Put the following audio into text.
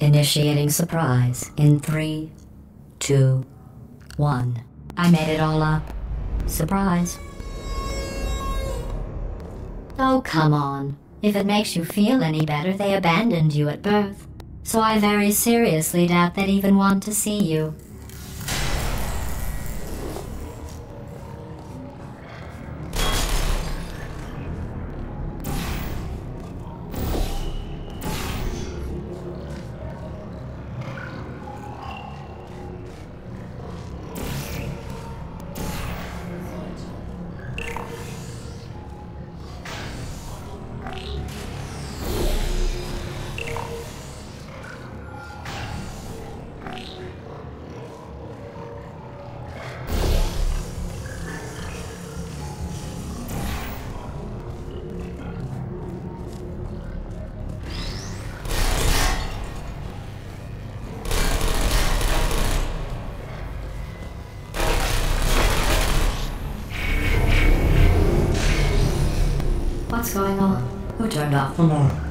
Initiating surprise in three, two, one. I made it all up. Surprise. Oh, come on. If it makes you feel any better, they abandoned you at birth. So I very seriously doubt they'd even want to see you. What's going on? Who turned off the moon?